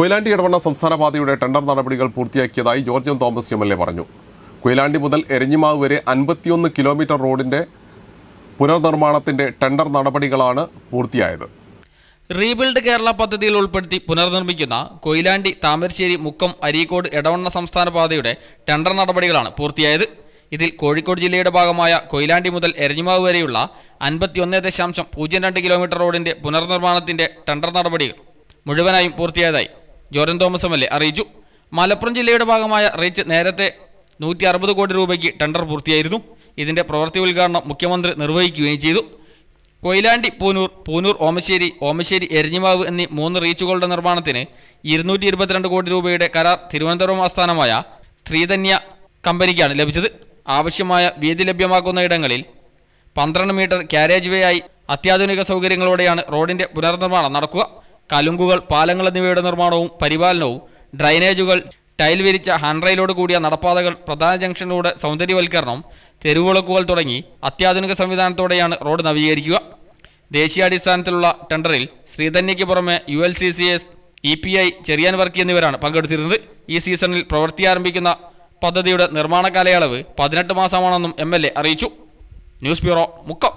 കൊയിലാണ്ടി ഇടവണ്ണ സംസ്ഥാന പാതയുടെ ടെൻഡർ നടപടികൾ പൂർത്തിയാക്കിയതായി George Thomas M L A പറഞ്ഞു. കൊയിലാണ്ടി മുതൽ എരഞ്ഞിമാവ് വരെ അൻപത്തിയൊന്ന് കിലോമീറ്റർ റോഡിന്റെ പുനർനിർമ്മാണത്തിന്റെ ടെൻഡർ നടപടികളാണ് പൂർത്തിയായത്. റീബിൽഡ് കേരള പദ്ധതിയിൽ ഉൾപ്പെടുത്തി പുനർനിർമ്മിക്കുന്ന കൊയിലാണ്ടി താമരശ്ശേരി മുക്കം അരീക്കോട് ഇടവണ്ണ സംസ്ഥാന പാതയുടെ ടെൻഡർ നടപടികളാണ് പൂർത്തിയായത്. ഇതിൽ കോഴിക്കോട് ജില്ലയുടെ ഭാഗമായ കൊയിലാണ്ടി മുതൽ എരഞ്ഞിമാവ് വരെയുള്ള അൻപത്തിയൊന്ന് ദശാംശം പൂജ്യം രണ്ട് കിലോമീറ്റർ റോഡിന്റെ പുനർനിർമ്മാണത്തിന്റെ ടെൻഡർ നടപടികൾ മുഴുവനായും പൂർത്തിയായതായി George Thomas M L A അറിയിച്ചു. മലപ്പുറം ജില്ലയുടെ ഭാഗമായ റീച്ച് നേരത്തെ നൂറ്റി അറുപത് കോടി രൂപയ്ക്ക് ടെൻഡർ പൂർത്തിയായിരുന്നു. ഇതിന്റെ പ്രവൃത്തി ഉദ്ഘാടനം മുഖ്യമന്ത്രി നിർവഹിക്കുകയും ചെയ്തു. കൊയിലാണ്ടി പൂനൂർ പൂനൂർ ഓമശ്ശേരി ഓമശ്ശേരി എരഞ്ഞിമാവ് എന്നീ മൂന്ന് റീച്ചുകളുടെ നിർമ്മാണത്തിന് ഇരുന്നൂറ്റി ഇരുപത്തിരണ്ട് കോടി രൂപയുടെ കരാർ തിരുവനന്തപുരം ആസ്ഥാനമായ സ്ത്രീധന്യ കമ്പനിക്കാണ് ലഭിച്ചത്. ആവശ്യമായ വീതി ലഭ്യമാക്കുന്ന ഇടങ്ങളിൽ പന്ത്രണ്ട് മീറ്റർ ക്യാരേജ് വേ ആയി അത്യാധുനിക സൗകര്യങ്ങളോടെയാണ് റോഡിന്റെ പുനർനിർമ്മാണം നടക്കുക. കലുങ്കുകൾ പാലങ്ങൾ എന്നിവയുടെ നിർമ്മാണവും പരിപാലനവും ഡ്രൈനേജുകൾ ടൈൽ വിരിച്ച ഹാൻഡ്രൈലോട് കൂടിയ നടപ്പാതകൾ പ്രധാന ജംഗ്ഷനിലൂടെ സൗന്ദര്യവൽക്കരണം തെരുവുവിളക്കുകൾ തുടങ്ങി അത്യാധുനിക സംവിധാനത്തോടെയാണ് റോഡ് നവീകരിക്കുക. ദേശീയാടിസ്ഥാനത്തിലുള്ള ടെൻഡറിൽ ശ്രീധന്യയ്ക്ക് പുറമെ U L C C S E P I Cheriyan Varkey എന്നിവരാണ് പങ്കെടുത്തിരുന്നത്. ഈ സീസണിൽ പ്രവൃത്തി ആരംഭിക്കുന്ന പദ്ധതിയുടെ നിർമ്മാണ കാലയളവ് പതിനെട്ട് മാസമാണെന്നും എം എൽ എ അറിയിച്ചു. News bureau Mukkam.